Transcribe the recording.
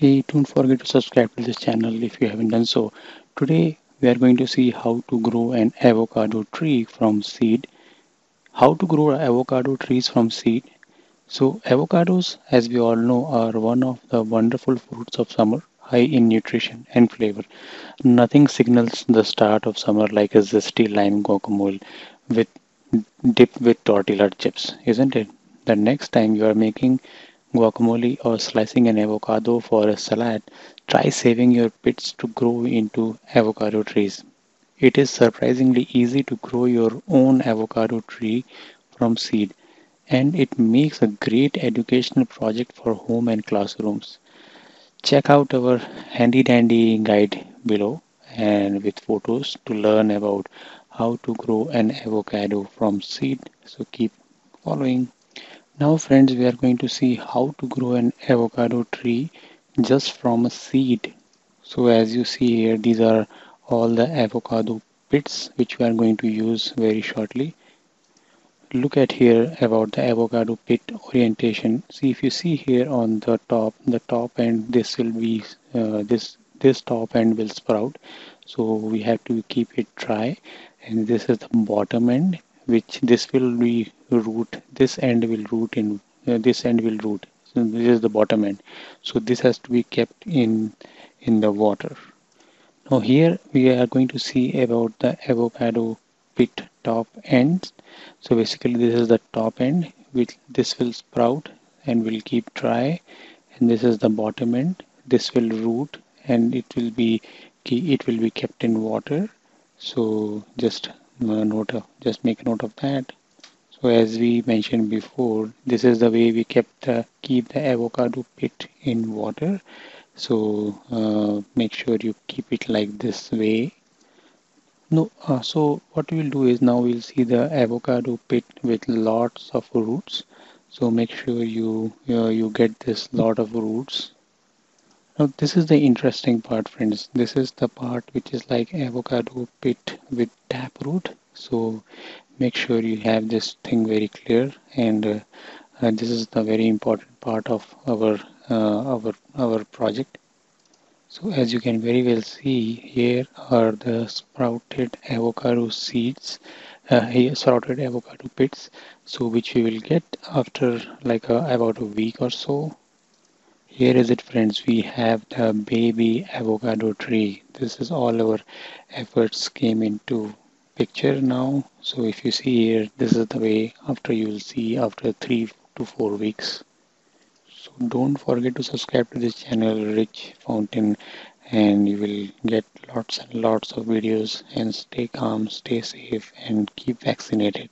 Hey, don't forget to subscribe to this channel if you haven't done so. Today we are going to see how to grow an avocado tree from seed. How to grow avocado trees from seed. So avocados, as we all know, are one of the wonderful fruits of summer, high in nutrition and flavor. Nothing signals the start of summer like a zesty lime guacamole with dip with tortilla chips, isn't it? The next time you are making guacamole or slicing an avocado for a salad, try saving your pits to grow into avocado trees. It is surprisingly easy to grow your own avocado tree from seed, and it makes a great educational project for home and classrooms. Check out our handy dandy guide below and with photos to learn about how to grow an avocado from seed. So keep following. Now friends, we are going to see how to grow an avocado tree just from a seed. So as you see here, these are all the avocado pits which we are going to use very shortly. Look at here about the avocado pit orientation. See if you see here on the top, the top end, this will be, uh, this, this top end will sprout. So we have to keep it dry and this is the bottom end which this will be root this end will root in uh, this end will root. So this is the bottom end. So this has to be kept in in the water. Now here we are going to see about the avocado pit top ends so basically this is the top end which this will sprout and will keep dry. And this is the bottom end. This will root and it will be it will be kept in water. So just note of just make note of that. So as we mentioned before this is the way we kept the keep the avocado pit in water. So uh, make sure you keep it like this way. No uh, so what we'll do is now we'll see the avocado pit with lots of roots. So make sure you uh, you get this lot of roots now this is the interesting part friends. This is the part which is like avocado pit with taproot. So make sure you have this thing very clear and uh, uh, this is the very important part of our uh, our our project. So as you can very well see here are the sprouted avocado seeds uh, here sprouted avocado pits so which we will get after like about a week or so here is it friends, we have the baby avocado tree. This is all our efforts came into picture now. So if you see here, this is the way after you will see after three to four weeks. So don't forget to subscribe to this channel Rich Fountain and you will get lots and lots of videos and stay calm, stay safe and keep vaccinated.